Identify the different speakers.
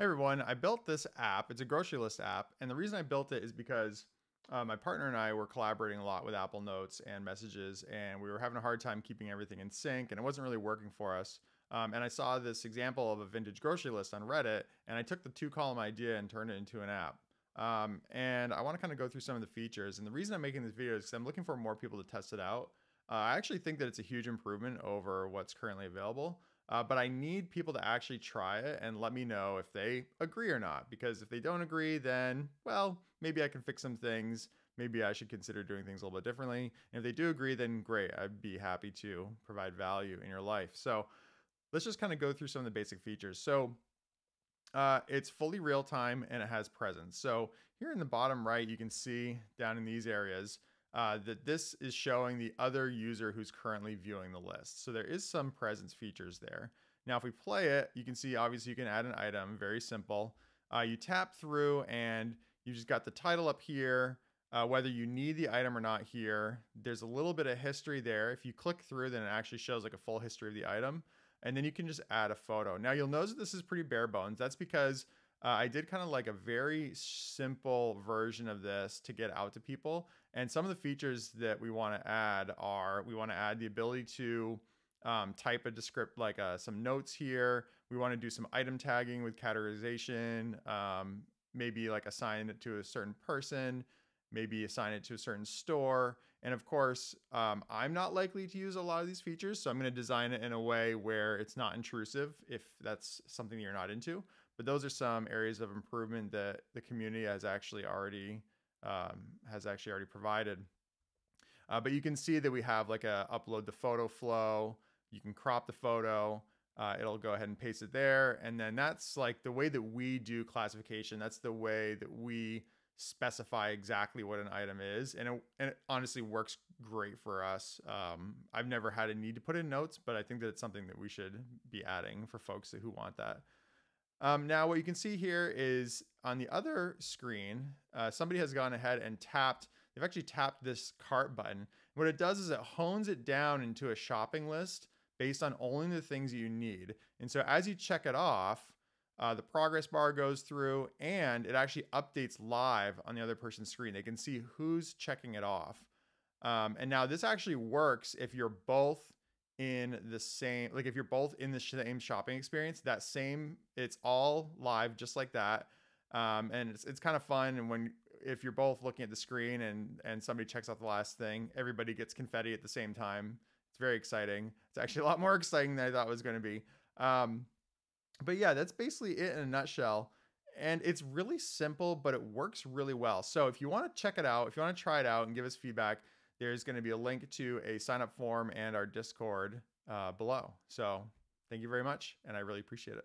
Speaker 1: Hey everyone, I built this app. It's a grocery list app. And the reason I built it is because uh, my partner and I were collaborating a lot with Apple Notes and messages, and we were having a hard time keeping everything in sync, and it wasn't really working for us. Um, and I saw this example of a vintage grocery list on Reddit, and I took the two column idea and turned it into an app. Um, and I want to kind of go through some of the features. And the reason I'm making this video is because I'm looking for more people to test it out. Uh, I actually think that it's a huge improvement over what's currently available. Uh, but I need people to actually try it and let me know if they agree or not. Because if they don't agree, then, well, maybe I can fix some things. Maybe I should consider doing things a little bit differently. And if they do agree, then great. I'd be happy to provide value in your life. So let's just kind of go through some of the basic features. So uh, it's fully real time and it has presence. So here in the bottom right, you can see down in these areas, uh, that this is showing the other user who's currently viewing the list. So there is some presence features there. Now, if we play it, you can see obviously you can add an item, very simple. Uh, you tap through and you just got the title up here, uh, whether you need the item or not here. There's a little bit of history there. If you click through, then it actually shows like a full history of the item. And then you can just add a photo. Now you'll notice that this is pretty bare bones. That's because uh, I did kind of like a very simple version of this to get out to people. And some of the features that we want to add are we want to add the ability to um, type a descript like uh, some notes here. We want to do some item tagging with categorization, um, maybe like assign it to a certain person, maybe assign it to a certain store. And of course, um, I'm not likely to use a lot of these features, so I'm going to design it in a way where it's not intrusive if that's something you're not into. But those are some areas of improvement that the community has actually already um, has actually already provided. Uh, but you can see that we have like a upload the photo flow. You can crop the photo. Uh, it'll go ahead and paste it there. And then that's like the way that we do classification. That's the way that we specify exactly what an item is. And it, and it honestly works great for us. Um, I've never had a need to put in notes, but I think that it's something that we should be adding for folks who want that. Um, now, what you can see here is on the other screen, uh, somebody has gone ahead and tapped, they've actually tapped this cart button. What it does is it hones it down into a shopping list based on only the things you need. And so as you check it off, uh, the progress bar goes through and it actually updates live on the other person's screen. They can see who's checking it off. Um, and now this actually works if you're both in the same like if you're both in the same shopping experience that same it's all live just like that. Um, and it's, it's kind of fun and when if you're both looking at the screen and and somebody checks out the last thing everybody gets confetti at the same time. It's very exciting. It's actually a lot more exciting than i thought it was going to be. Um, but yeah that's basically it in a nutshell. And it's really simple but it works really well. So if you want to check it out if you want to try it out and give us feedback there's going to be a link to a sign up form and our Discord uh, below. So thank you very much, and I really appreciate it.